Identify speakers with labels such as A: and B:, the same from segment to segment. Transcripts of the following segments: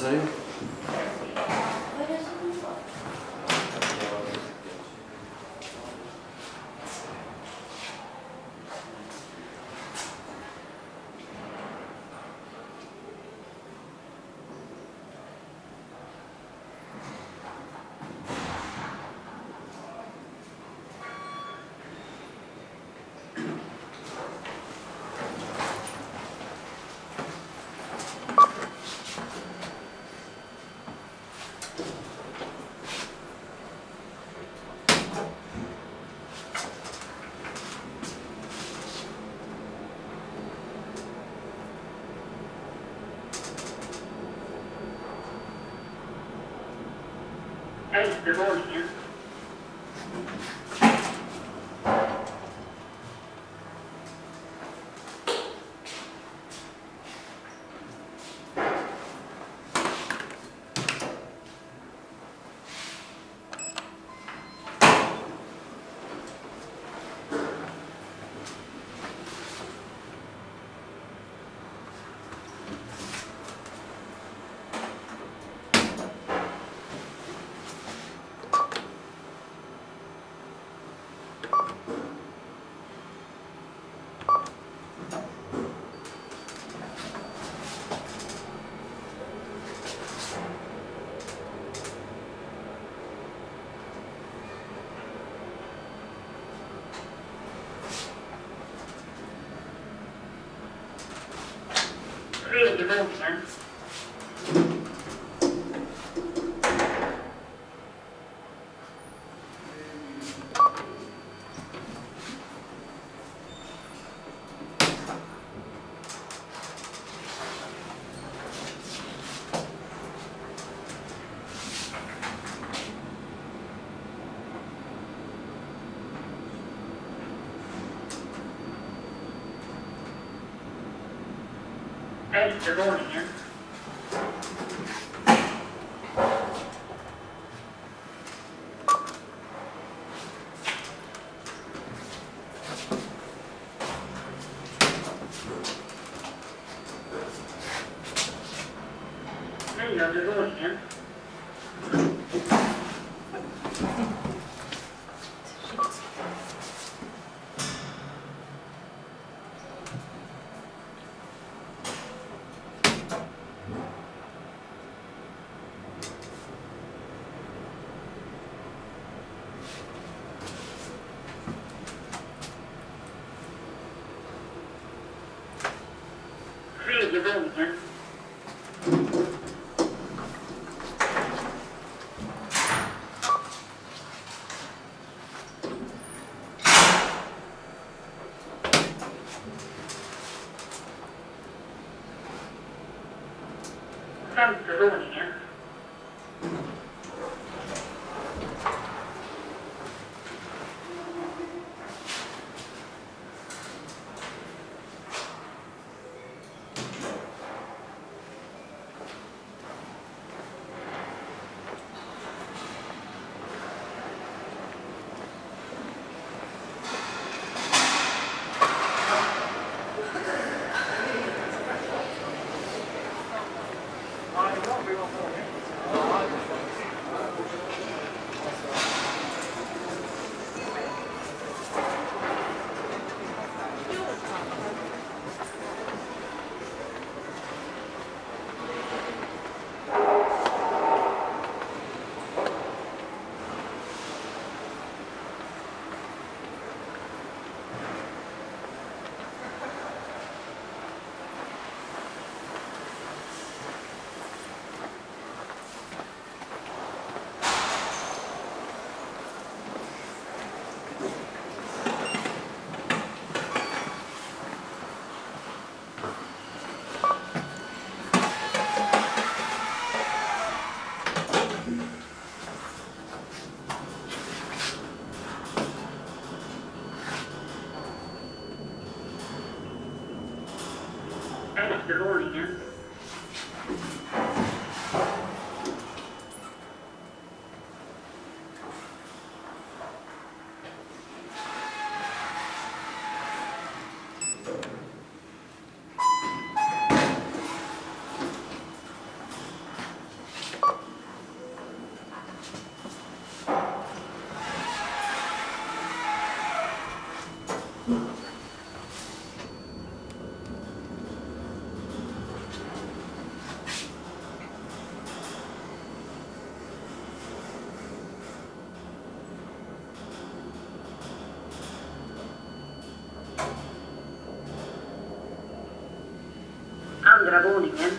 A: Заю. Praise the Lord, Anne. the room, sir.
B: Vad säger du?
C: Elfte våningen. Tredje våningen. Elfte våningen. Femte våningen. Elfte Andra våningen. Eh?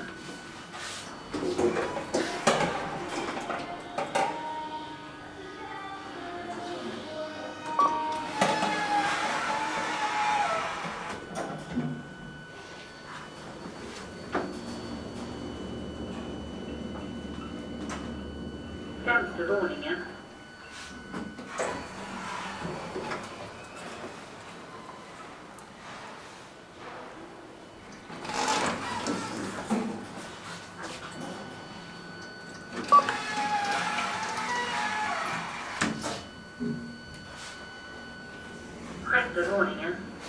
C: Femte våningen. Eh? Sjätte perimeter